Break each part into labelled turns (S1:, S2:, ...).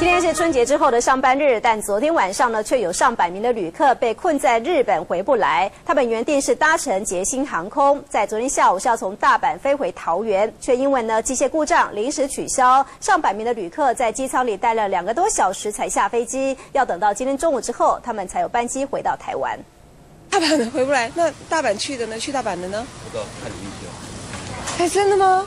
S1: 今天是春节之后的上班日，但昨天晚上呢，却有上百名的旅客被困在日本回不来。他们原定是搭乘捷星航空，在昨天下午是要从大阪飞回桃园，却因为呢机械故障临时取消。上百名的旅客在机舱里待了两个多小时才下飞机，要等到今天中午之后，他们才有班机回到台湾。
S2: 大阪的回不来，那大阪去的呢？去大阪的呢？
S3: 不知道，看你运气哦。
S2: 哎，真的吗？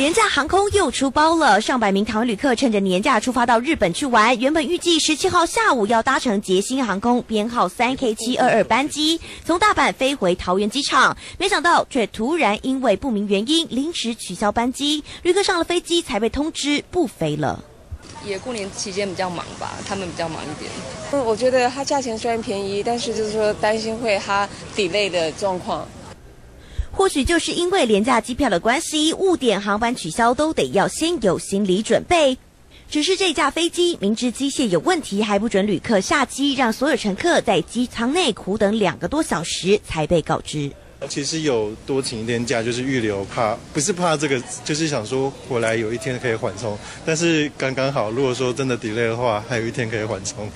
S4: 廉价航空又出包了，上百名台湾旅客趁着年假出发到日本去玩。原本预计十七号下午要搭乘捷星航空编号三 K 七二二班机从大阪飞回桃园机场，没想到却突然因为不明原因临时取消班机，旅客上了飞机才被通知不飞了。
S5: 也过年期间比较忙吧，他们比较忙一点。
S2: 嗯，我觉得它价钱虽然便宜，但是就是说担心会它 delay 的状况。
S4: 或许就是因为廉价机票的关系，误点航班取消都得要先有心理准备。只是这架飞机明知机械有问题，还不准旅客下机，让所有乘客在机舱内苦等两个多小时才被告知。
S6: 其实有多请一天假，就是预留，怕不是怕这个，就是想说回来有一天可以缓冲。但是刚刚好，如果说真的 delay 的话，还有一天可以缓冲。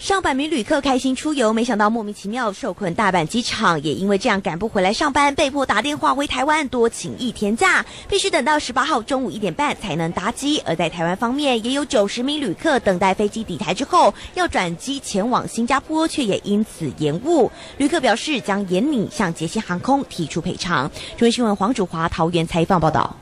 S4: 上百名旅客开心出游，没想到莫名其妙受困大阪机场，也因为这样赶不回来上班，被迫打电话回台湾多请一天假，必须等到十八号中午一点半才能搭机。而在台湾方面，也有九十名旅客等待飞机抵台之后要转机前往新加坡，却也因此延误。旅客表示将严拟向捷星航空提出赔偿。中央新闻黄祖华桃园采访报道。